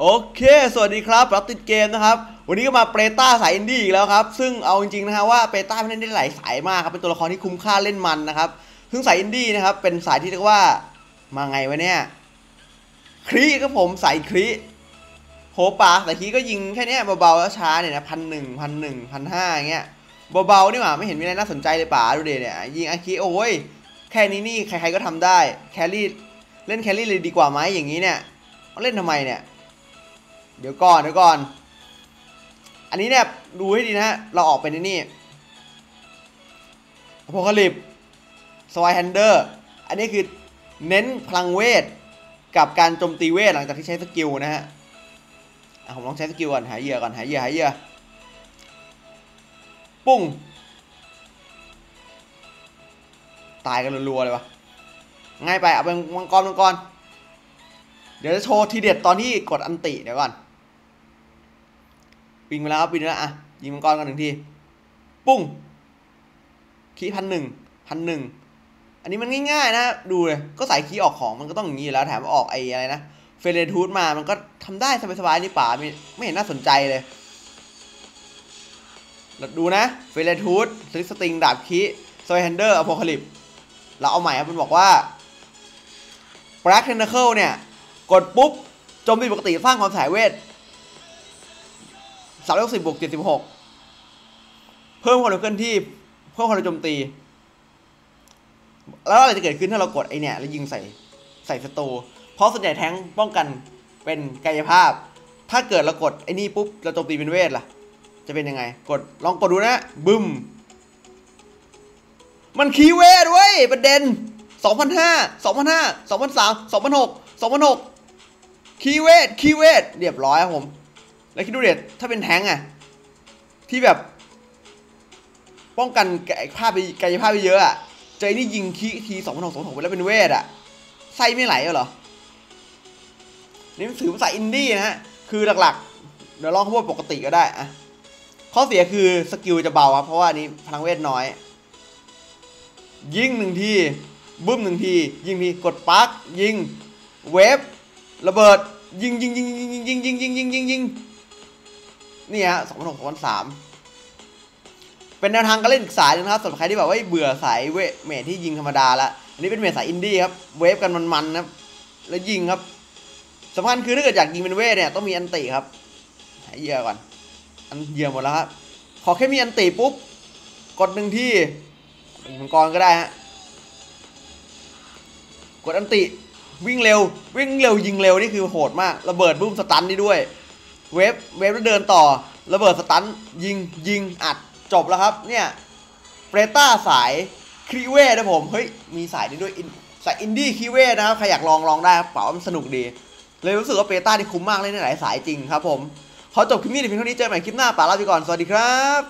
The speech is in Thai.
โอเค สวัสดีครับรับติดเกมนะครับ วันนี้ก็มาเปต้าสายอินดี้อีกแล้วครับ ซึ่งเอาจริงๆนะฮะว่าเปต้าเล่นได้หลายสายมากครับ เป็นตัวละครที่คุ้มค่าเล่นมันนะครับ ซึ่งสายอินดี้นะครับ เป็นสายที่เรียกว่า มาไงวะเนี่ย ครีครับผมสายครีโหป่าแต่ครีก็ยิงแค่นี้เบาๆแล้วช้าเนี่ยนะพันหนึ่งพันหนึ่งพันห้าอย่างเงี้ย เบาๆนี่หว่าไม่เห็นมีอะไรน่าสนใจเลยป่าดูเดเนี่ยยิงอาคีโอ้ย แค่นี้นี่ใครๆก็ทำได้ carry เล่น carry เลยดีกว่าไหมอย่างนี้เนี่ยเล่นทำไมเนี่ย เดี๋ยวก่อนเดี๋ยวก่อน อันนี้เนี่ยดูให้ดีนะฮะ เราออกไปในนี่ Apocalypse Zweihander อันนี้คือเน้นพลังเวท กับการโจมตีเวทหลังจากที่ใช้สกิลนะฮะอะผมลองใช้สกิลก่อนหาเหยื่อก่อนหาเหยื่อหาเหยื่อปุ้ง ตายกันรัวๆเลยวะง่ายไปเอาเป็นมังกรมังกร เดี๋ยวจะโชว์ทีเด็ดตอนที่กดอันติเดี๋ยวก่อน ปิงไปแล้วครับปิงแล้วอะยิงมังกรกันหนึ่งที ปุ้งคีพันหนึ่งพันหนึ่งอันนี้มันง่ายๆนะ ดูเลยก็ใส่คีออกของมันก็ต้องอย่างนี้อยู่แล้วแถมออกไอ้อะไรนะเฟรทูธมามันก็ทำได้สบายๆนี่ป่าไม่ไม่เห็นน่าสนใจเลยดูนะเฟรทูธสลิสติงดาบคีโซยแฮนเดอร์อโพคาลิปเราเอาใหม่ครับมันบอกว่า b ล็กเทนเน c เ e เนี่ย กดปุ๊บโจมตีปกติสร้างความสายเวท สามร้อยสิบบวกเจ็ดสิบหกเพิ่มความเร็วเคลื่อนที่ เพิ่มความเร็วโจมตี แล้วอะไรจะเกิดขึ้นถ้าเรากดไอเนี่ยแล้วยิงใส่ใส่ศัตรูเพราะส่วนใหญ่แท้งป้องกันเป็นกายภาพ ถ้าเกิดเรากดไอ้นี่ปุ๊บเราโจมตีเป็นเวทล่ะ จะเป็นยังไง กดลองกดดูนะบึ้ม มันคีเวทเว้ยประเด็น2005 2005 2003 2006 2006คีเวทคีเวทเรียบร้อยครับผม แล้วคิดดูเด็ดถ้าเป็นแท้งอะที่แบบ ป้องกันกายภาพไปกายภาพไปเยอะอะเจอนี่ยิงคีที2006 2006ไปแล้วเป็นเวทอะไส้ไม่ไหลเหรอนี่มันถือภาษาอินดี้นะฮะ คือหลักๆ เดี๋ยวลองพูดปกติก็ได้อะข้อเสียคือสกิลจะเบาครับ เพราะว่านี้พลังเวทน้อย ยิงหนึ่งทีบึ้มหนึ่งที ยิงทีกดปาร์กยิง เวฟระเบิด ยิงยิงยิงยิงยิงยิงยิงยิงยิงยิง นี่ฮะสองพันหกสองพันสามเป็นแนวทางการเล่นสายนะครับสำหรับใครที่แบบว่าเบื่อสายเวทเมทที่ยิงธรรมดาละอันนี้เป็น mage สายอินดี้ครับ wave กันมันๆนะครับแล้วยิงครับสำคัญคือถ้าเกิดอยากยิงเป็นเวทเนี่ยต้องมี ulti ครับหาเหยื่อก่อน อันเหยื่อหมดแล้วครับขอแค่มี ulti ปุ๊บกดหนึ่งทีมังกรก็ได้ฮะกด ulti วิ่งเร็ว วิ่งเร็วยิงเร็วนี่คือโหดมาก ระเบิดบุ้ม stun นี่ด้วย wave wave แล้วเดินต่อระเบิด stun ยิงยิงอัดจบแล้วครับเนี่ย Preyta สาย crit เวทนะผมเฮ้ยมีสายนี้ด้วยสายอินดี้ crit เวทนะครับใครอยากลองลองได้ครับเป๋ามันสนุกดี เลยรู้สึกว่า Preyta ที่คุ้มมากเลยในหลายสายจริงครับผมขอจบคลิปนี้เพียงเท่านี้เจอกันใหม่คลิปหน้าป่าลาไปก่อนสวัสดีครับ